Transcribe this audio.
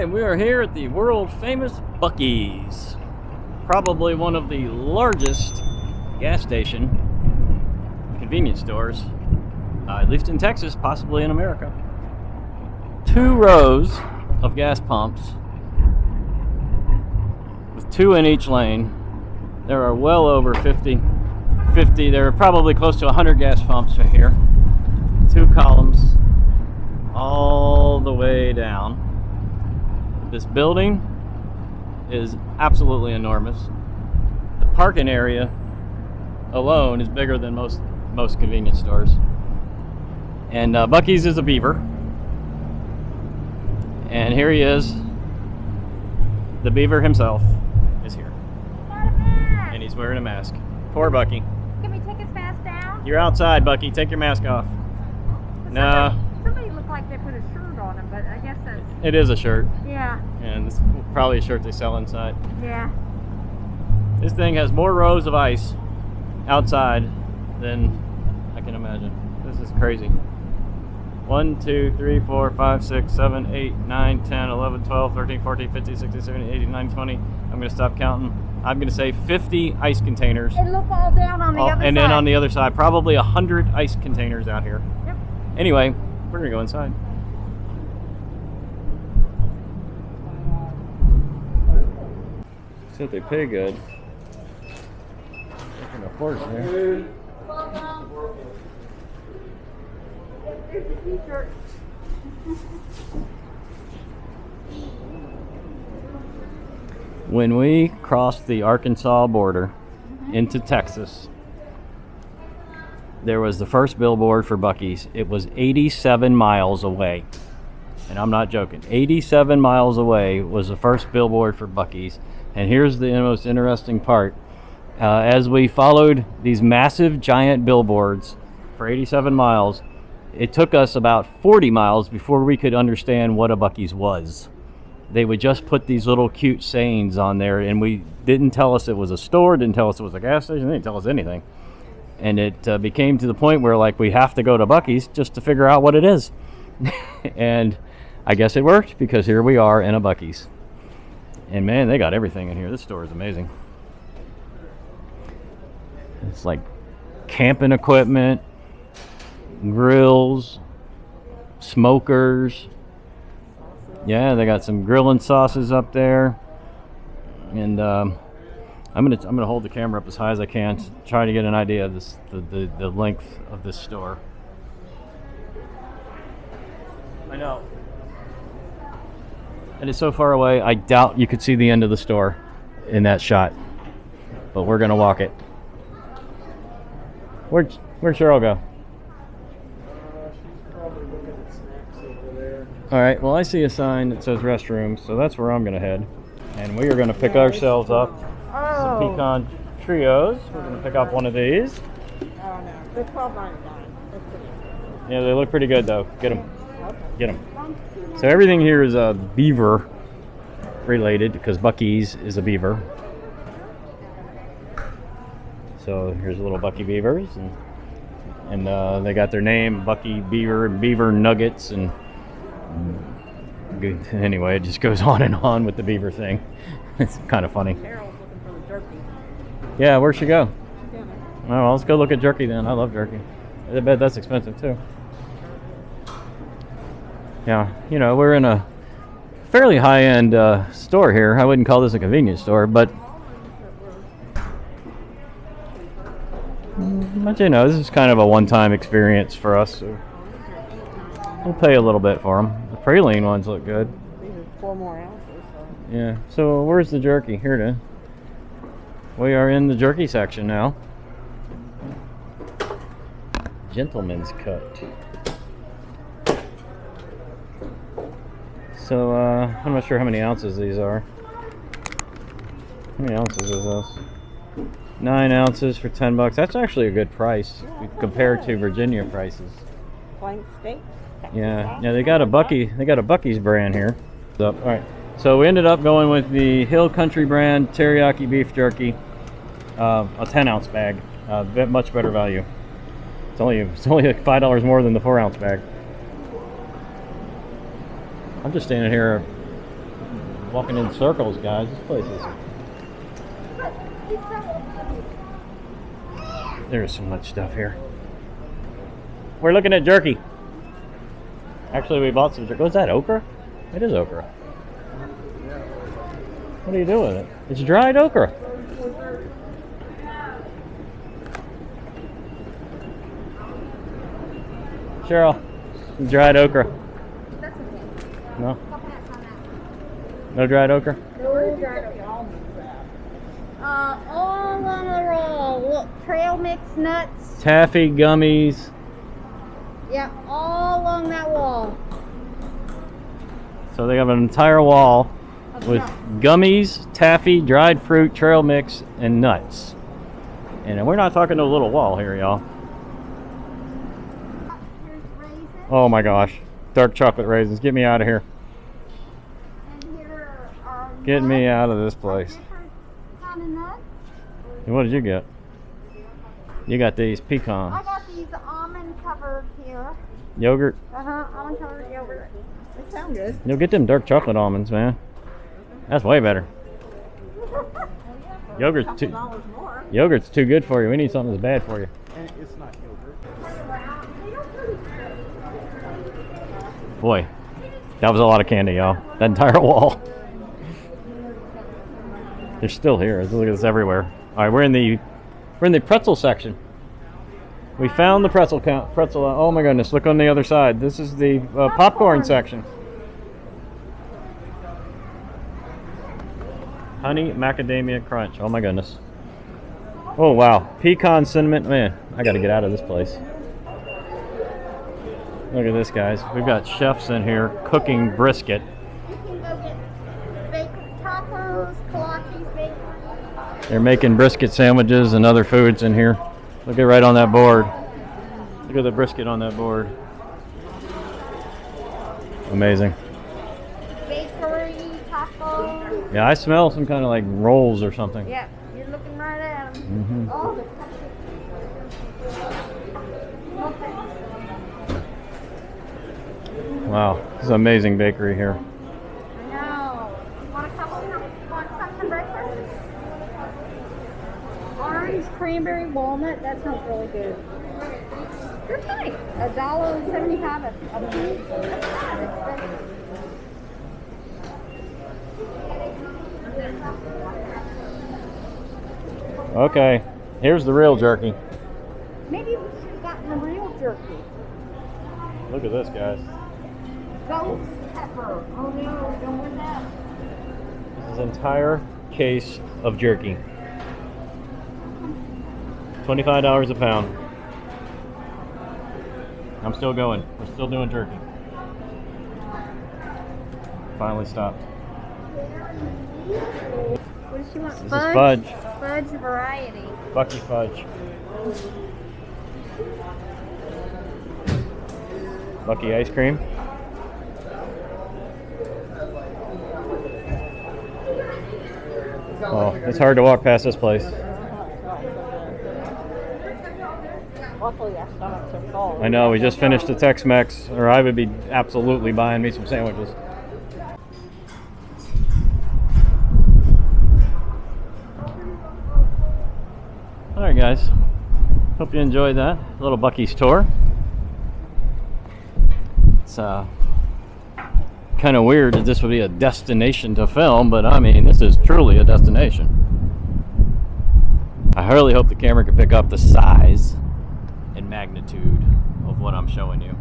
right, we are here at the world famous Buc-ee's. Probably one of the largest gas station convenience stores, uh, at least in Texas, possibly in America. Two rows of gas pumps with two in each lane. There are well over 50, 50, there are probably close to 100 gas pumps right here. Two columns all the way down. This building is absolutely enormous. The parking area alone is bigger than most most convenience stores. And uh, Buc-ee's is a beaver. And here he is. The beaver himself is here. And he's wearing a mask. Poor Buc-ee. Can we take his mask down? You're outside, Buc-ee. Take your mask off. No. Somebody, somebody looked like they put a shirt on him, but I guess that's It is a shirt. Yeah, And it's probably a shirt they sell inside. yeah. This thing has more rows of ice outside than I can imagine. This is crazy. 1, 2, 3, 4, 5, 6, 7, 8, 9, 10, 11, 12, 13, 14, 15, 16, 17, 18, 19, 20. I'm going to stop counting. I'm going to say 50 ice containers. And look all down on the All- other and side. then on the other side, probably 100 ice containers out here. Yep. Anyway, we're going to go inside. See they pay good. They can afford it there. Here's the t-shirt. When we crossed the Arkansas border into Texas, there was the first billboard for Buc-ee's. It was 87 miles away. And I'm not joking. 87 miles away was the first billboard for Buc-ee's. And here's the most interesting part. Uh, as we followed these massive giant billboards for 87 miles, it took us about 40 miles before we could understand what a Buc-ee's was. They would just put these little cute sayings on there and we didn't tell us it was a store didn't tell us it was a gas station they didn't tell us anything. And it uh, became to the point where like we have to go to Buc-ee's just to figure out what it is. And i guess it worked because here we are in a Buc-ee's and man they got everything in here this store is amazing it's like camping equipment grills smokers yeah, they got some grilling sauces up there, and um, I'm gonna I'm gonna hold the camera up as high as I can to try to get an idea of this the, the, the length of this store. I know. It is so far away. I doubt you could see the end of the store in that shot, but we're gonna walk it. Where'd Where'd Cheryl go? All right, well, I see a sign that says restrooms, so that's where I'm going to head. And we are going to pick ourselves up some Oh. pecan trios. We're going to pick up one of these. Oh no, they're twelve ninety nine. Yeah, they look pretty good, though. Get them. Get them. So everything here is uh, beaver related because Buc-ee's is a beaver. So here's a little Buc-ee beavers, and and uh, they got their name Buc-ee Beaver and Beaver Nuggets, and good. anyway, it just goes on and on with the beaver thing. It's kind of funny. Carol's looking for the jerky. Yeah, where'd she go? Oh, well, let's go look at jerky then. I love jerky. I bet that's expensive too. Yeah, you know, we're in a fairly high end uh, store here. I wouldn't call this a convenience store, but. But you know, this is kind of a one time experience for us, so we'll pay a little bit for them. The praline ones look good. These are four more ounces. So. Yeah, so where's the jerky? Here it is. We are in the jerky section now. Gentleman's cut. So, uh, I'm not sure how many ounces these are. How many ounces is this? Nine ounces for 10 bucks. That's actually a good price compared to Virginia prices. Plain steak. Yeah, yeah, they got a Buc-ee, they got a Buc-ee's brand here. Up. All right, so we ended up going with the Hill Country brand teriyaki beef jerky, uh, a 10 ounce bag, uh, much better value. It's only it's only like five dollars more than the four ounce bag. I'm just standing here walking in circles, guys. This place is. There's so much stuff here. We're looking at jerky. Actually, we bought some jerky. What's oh, that, okra? It is okra. What do you do with it? It's dried okra. Cheryl, dried okra. No? No dried okra? Uh, all on a roll. Look, trail mix nuts. Taffy gummies. Yeah, all along that wall. So they have an entire wall with gummies, taffy, dried fruit, trail mix, and nuts. And we're not talking a little wall here, y'all. Oh my gosh. Dark chocolate raisins. Get me out of here. And here are Get me out of this place. Different kind of nuts. What did you get? You got these pecans. I got these almond covered here. Yogurt. Uh huh. Almond covered yogurt. They sound good. You'll get them dark chocolate almonds, man. That's way better. Yogurt's too more. yogurt's too good for you. We need something that's bad for you. And it's not yogurt. Boy, that was a lot of candy, y'all. That entire wall. They're still here. Look at this everywhere. All right, we're in the we're in the pretzel section. We found the pretzel count. Pretzel. Oh my goodness! Look on the other side. This is the uh, popcorn Popcorn. section. Honey macadamia crunch. Oh my goodness. Oh wow, pecan cinnamon. Man, I got to get out of this place. Look at this, guys. We've got chefs in here cooking brisket. You can go get bacon tacos. They're making brisket sandwiches and other foods in here. Look at right on that board. Look at the brisket on that board. Amazing. Bakery tacos. Yeah, I smell some kind of like rolls or something. Yeah, you're looking right at them. hmm Oh, the Wow, this is an amazing bakery here. I know. Want a couple? Want some for breakfast? Orange cranberry walnut. That sounds really good. They're nice. A dollar seventy-five a piece. That's not expensive. Okay, here's the real jerky. Maybe we should have gotten the real jerky. Look at this, guys. Ghost pepper. Oh no, don't want that. This is an entire case of jerky. $25 a pound. I'm still going. We're still doing jerky. Finally stopped. What does she want? This is fudge. fudge. Fudge variety. Buc-ee Fudge. Buc-ee ice cream. Oh, it's hard to walk past this place. Luckily, our stomachs are full. I know, we just finished the Tex-Mex, or I would be absolutely buying me some sandwiches. Alright guys, hope you enjoyed that little Buc-ee's tour. It's uh, kind of weird that this would be a destination to film, but I mean, this is truly a destination. I really hope the camera can pick up the size magnitude of what I'm showing you.